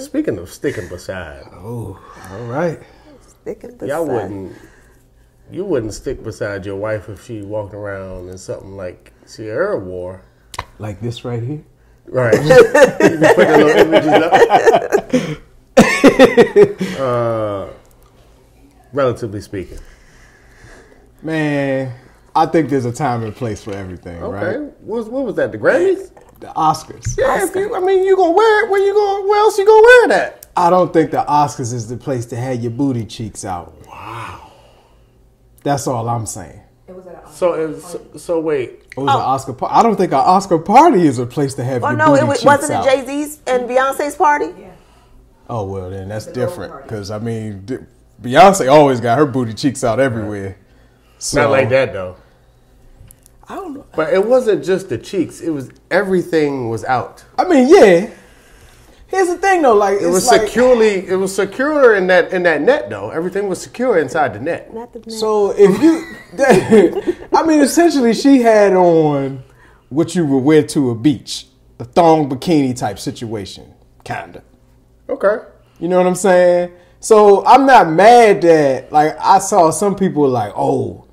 Speaking of sticking beside, Oh, all right. Sticking beside. y'all wouldn't. You wouldn't stick beside your wife if she walked around in something like Ciara wore. Like this right here. Right. You can put the little images up. uh, relatively speaking. Man, I think there's a time and place for everything, Okay. right? What, was, what was that? The Grammys? The Oscars. Yeah. If you, I mean, you gonna wear it? Where you going? Where else you gonna wear that? I don't think the Oscars is the place to have your booty cheeks out. Wow. That's all I'm saying. It was at a So, it- so, so wait. It was an oh. Oscar party. I don't think an Oscar party is a place to have Oh your no, booty it was, cheeks wasn't out. it Jay Z's and Beyonce's party? Yeah. Oh well, then that's The different. Because I mean, Beyonce always got her booty cheeks out everywhere. So, Not like that though. I don't know. But it wasn't just the cheeks. It was everything was out. I mean, yeah. Here's the thing though, like It was like, securely. It was secure in that in that net though. Everything was secure inside the net. Not the net. So if you, I mean, essentially, she had on what you would wear to a beach, a thong bikini type situation, kinda. Okay. You know what I'm saying? So I'm not mad that like I saw some people like, oh,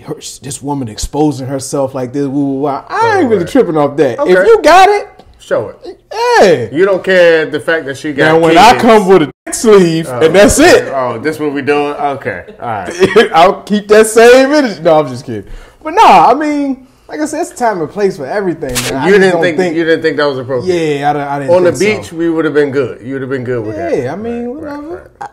her, this woman exposing herself like this. Woo, woo, woo. I ain't really Right. tripping off that. Okay. If you got it, Show it. hey. You don't care the fact that she got. Now when I come with a neck sleeve oh, and that's it, Oh, this what we doing? Okay. All right. I'll keep that same energy. No, I'm just kidding. But nah, I mean, like I said, it's time and place for everything. Man. You just didn't don't think, you didn't think that was appropriate. Yeah, I, don't- I didn't. On the beach, so. we would have been good. You would have been good with that. Yeah, I mean, Right, right, whatever. right.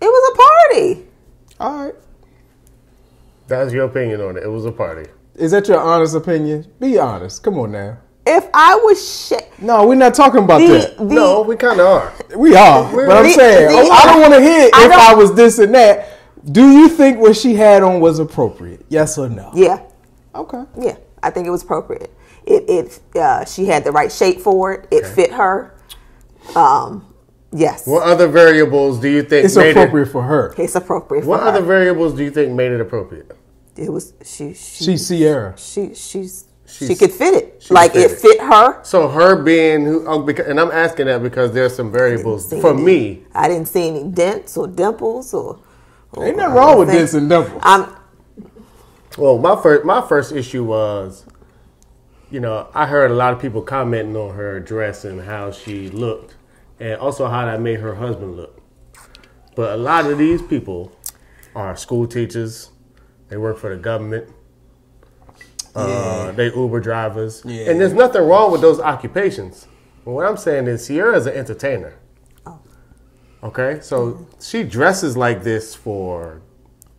It was a party. All right. That's your opinion on it. It was a party. Is that your honest opinion? Be honest. Come on now. If I was sh- No, we're not talking about the, that. the no, we kind of are. We are, but I'm The- saying the- oh, I don't want to hear I if I was this and that. Do you think what she had on was appropriate? Yes or no? yeah, Okay. yeah, I think it was appropriate. It it uh, she had the right shape for it. It fit her. Um, yes, What other variables do you think It's made appropriate for her. it's appropriate It, for what her. other variables do you think made it appropriate? it was she she She's Ciara. she she's, she could fit it. Like fit it it. fit her. So her being who, oh, because, and I'm asking that because there's some variables for any- me. I didn't see any dents or dimples or. or Ain't nothing wrong with things. this and dimples. I'm Well, my first my first issue was, you know, I heard a lot of people commenting on her dress and how she looked, and also how that made her husband look. But a lot of these people are school teachers. They work for the government. Uh, they Uber drivers, Yeah. and there's nothing wrong with those occupations. But what I'm saying is, Ciara is an entertainer. Okay, so she dresses like this for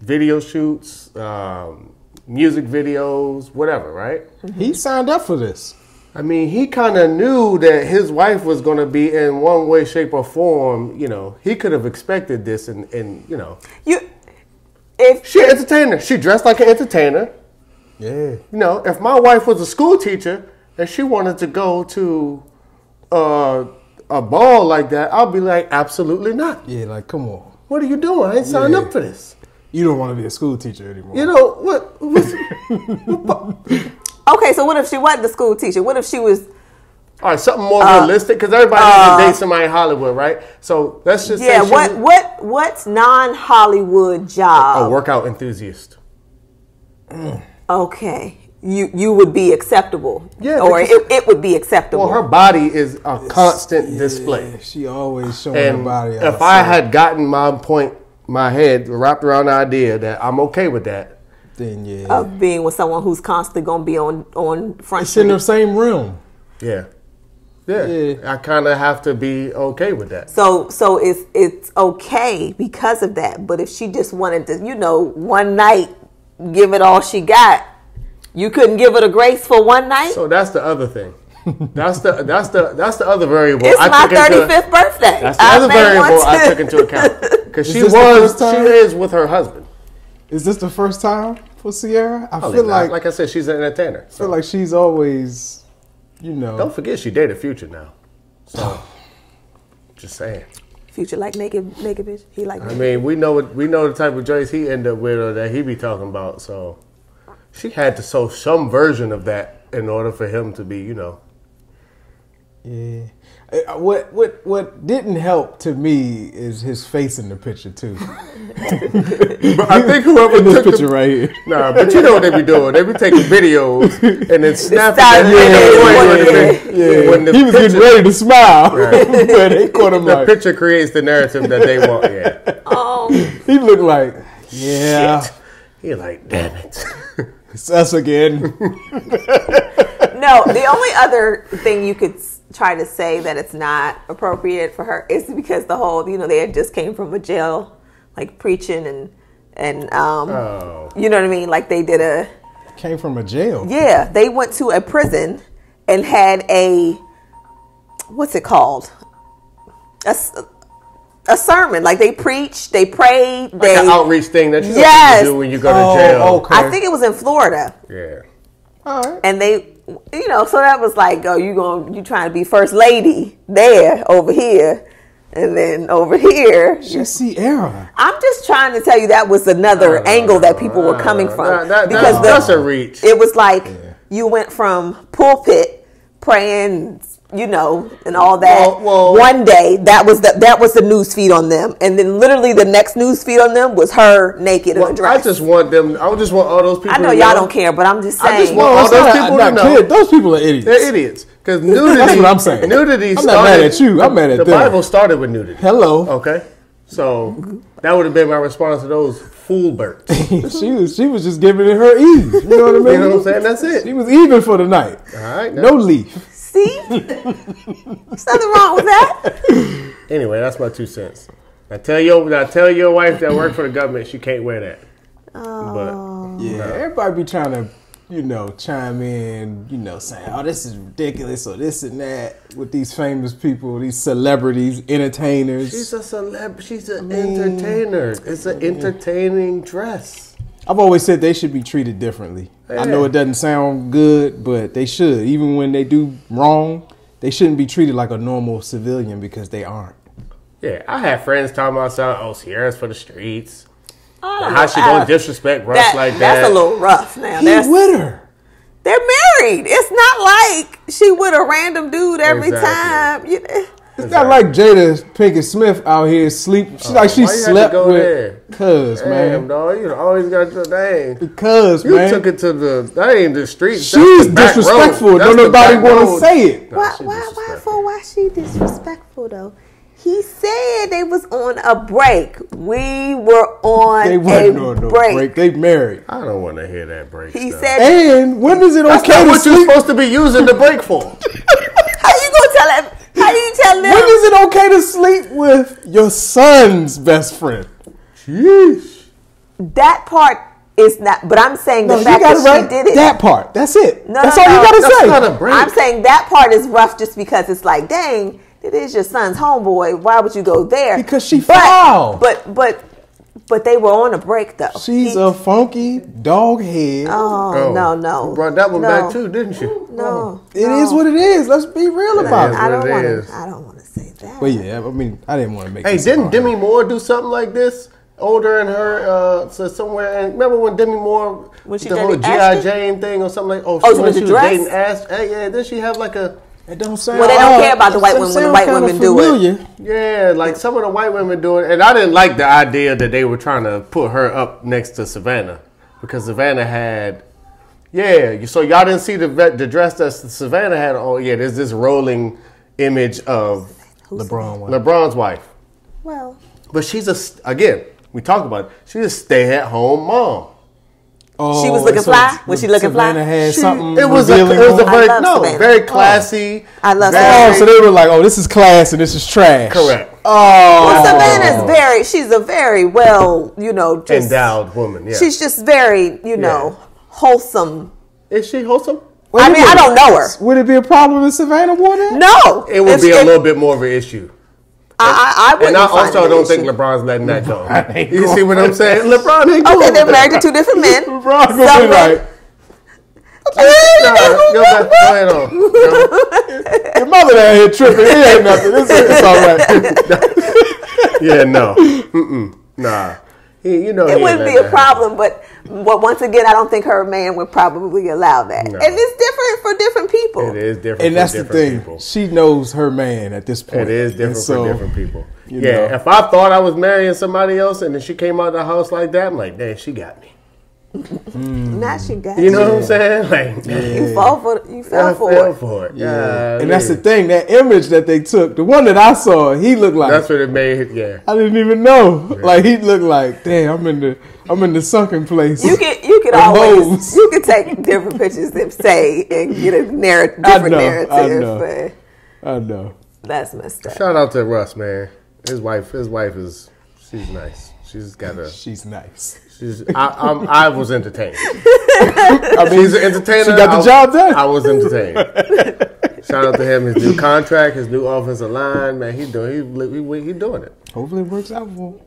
video shoots, um, music videos, whatever, right? He signed up for this. I mean, he kind of knew that his wife was going to be in one way, shape, or form. You know, he could have expected this, and, and you know, you. If she an entertainer. She dressed like an entertainer. Yeah. You know, if my wife was a school teacher and she wanted to go to uh, a ball like that, I'll be like, absolutely not. Yeah, like come on. What are you doing? I ain't signed Yeah. up for this. You don't want to be a school teacher anymore. You know what? what's- okay, so what if she wasn't a school teacher? What if she was? all right, something more Uh, realistic because everybody needs to date somebody in Hollywood, right? So let's just Yeah. say What was what what's non Hollywood job? a job? workout enthusiast. Okay. You you would be acceptable. Yeah, Or it, it would be acceptable. Well, her body is a constant display. She always showing her body. if outside. I had gotten my point, my head wrapped around the idea that I'm okay with that, then yeah, of being with someone who's constantly gonna be on on front it's in the same room. yeah, yeah, Yeah. I kind of have to be okay with that. So so it's it's okay because of that. But if she just wanted to, you know, one night give it all she got, you couldn't give it a grace for one night. So that's the other thing. That's the that's the that's the other variable. it's I my thirty fifth birthday. That's the I other variable want I took into account because she was she is with her husband. Is this the first time for Ciara? I Probably feel not. like, like I said, she's an entertainer. I So feel like she's always, you know. don't forget she dated Future now. So just saying. Future like naked naked bitch. He like I mean, we know what we know the type of joints he end up with or that he be talking about. So she had to show some version of that in order for him to be, you know. Yeah. Uh, What what what didn't help to me is his face in the picture too. But I think whoever in this took the- picture right here. Nah, but you know what they be doing? They be taking videos and then snapping style that of video video, when the- Yeah, when the he was picture, getting ready to smile, but they caught him the like picture creates the narrative that they want. Yeah, Oh, he looked like, yeah, you're like, damn it. it's us again. no. The only other thing you could s- try to say that it's not appropriate for her is because the whole, you know, they had just came from a jail, like preaching and and um, Oh, you know what I mean. Like they did a Came from a jail. yeah, they went to a prison and had a what's it called a a sermon. Like they preached, they prayed, they. an outreach thing that you Yes. do when you go to Oh, jail. okay. I think it was in Florida. Yeah. All right. and they you know so that was like oh you going you trying to be first lady there over here and then over here Just see error. i'm just trying to tell you that was another angle that people were coming from That, that, because that's, the- that's a reach. it was like you went from pulpit praying you know and all that Well- well- one day that was the that was the news feed on them and then literally the next news feed on them was her naked in a Well, I just want them. I just want all those people. I know to y'all don't care but i'm just saying. I just want- all those people to know. kid. Those people are idiots. They're idiots because nudity. That's what I'm saying. Nudity. I'm not mad at you. I'm mad at the them. Bible started with nudity. Hello. Okay, so that would have been my response to those fool birds. She was she was just giving it her ease. You know what I mean? know what I'm saying? That's it. She was even for the night. All right. No leaf. See? There's nothing wrong with that. Anyway, that's my two cents. I tell your now tell your wife that work for the government she can't wear that. Oh. But Yeah, everybody be trying to, you know, chime in, you know, saying, "Oh, this is ridiculous," or this and that with these famous people, these celebrities, entertainers. she's a celeb. She's an entertainer. It's an entertaining dress. I've always said they should be treated differently. I know it doesn't sound good, but they should. Even when they do wrong, they shouldn't be treated like a normal civilian because they aren't. Yeah, I have friends talking about something. Oh, Ciara's for the streets. I don't How know. she I- gonna disrespect Russ that- like that? That's a little rough now. He's That's, with her. they're married. It's not like she with a random dude every Exactly. time. You know. It's not like Jada Pinkett Smith out here sleep. She oh, like she why you had to slept with. there? Cuz Damn, man, dog, you always got your name. because You man, took it to the that ain't the streets. she's the disrespectful. road. Don't nobody want to say it. Nah, Why, why, why, for, why she disrespectful though? He said they was on a break. We were on They a weren't on no break. break. They married. I don't want to hear that break. He stuff. said, And when is it That's okay not to what you're sleep? supposed to be using the break for. "How you gonna tell him? How you tell them?" When is it okay to sleep with your son's best friend? Jeez. that part is not. But I'm saying the No, you fact that she did it. That part. That's it. No, That's no, all no. you gotta That's say. not a break. I'm saying that part is rough just because it's like, dang, it is your son's homeboy. Why would you go there? Because she but, foul. But but but they were on a break though. She's He- a funky dog head. Oh, no no. You brought that one no, back too, didn't you? No, It no. is what it is. Let's be real about is it. I don't want to. I don't want to say that. But yeah, I mean, I didn't want to make. Hey, this didn't Demi. Moore do something like this? Older and her, uh, so somewhere. And remember when Demi Moore, When she the dated whole GI Jane thing or something like? Oh, Oh, she, so when she was dress? dating Ash. Hey, yeah, did she have like a? It don't sound. Well, they don't care about the white women when the white kinda women do it. familiar. Yeah, like some of the white women doing, and I didn't like the idea that they were trying to put her up next to Savannah because Savannah had, yeah. you- So y'all didn't see the ve- the dress that Savannah had. Oh yeah, there's this rolling image of LeBron one. LeBron's wife, well, but she's a again. We talk about it, she's a stay at home mom. Oh, She was oh, looking so fly? Was she looking fly? Savannah had She- something. it was a, it was a very no Savannah. very oh. classy. I love very- Oh, so they were like, "Oh, this is class and this is trash." Correct. Oh, well, oh. Savannah's very. She's a very well, you know, just endowed woman. Yeah, She's just very, you know, wholesome. is she wholesome? Wait I a mean, I don't know her. Would it be a problem if Savannah wore that? No, It would If- be a if- little bit more of an issue. I, I, I And wouldn't I also don't think. LeBron's letting that go. You see what I'm saying? LeBron ain't Okay, they're married to two different men. LeBron gonna be men- like, Nah, go back. Go on. "Your mother out here tripping. It ain't nothing. It's, it's all right." Yeah, no. Mm-mm. Nah. He, you know, it ain't wouldn't let be a problem, but but once again, I don't think her man would probably allow that. No. And it's different for different people. It is different. And for that's the thing. People. She knows her man at this point. It is different And so, for different people. you Yeah, know. if I thought I was marrying somebody else and then she came out of the house like that, I'm like, damn, she got me. Mm. Now she got You know what I'm saying? Like, You fall for you fell I for fell it. for it. Yeah. Yeah, And that's the thing. That image that they took, the one that I saw, he looked like That's what it made. Yeah. I didn't even know. Like he looked like, damn, I'm in the I'm in the sunken place. You can you could The always hoes. you could take different pictures and say and get a narrative I different know, I narrative, know. but I know. that's messed up. Shout out to Russ, man. His wife, his wife is, she's nice. She's got a, She's nice. She's. I, I'm, I was entertained. I mean, He's an entertainer. She got the I- job done. I was entertained. Shout out to him. His new contract, his new offensive line, man. He doing, he, he, he doing it. hopefully it works out for him.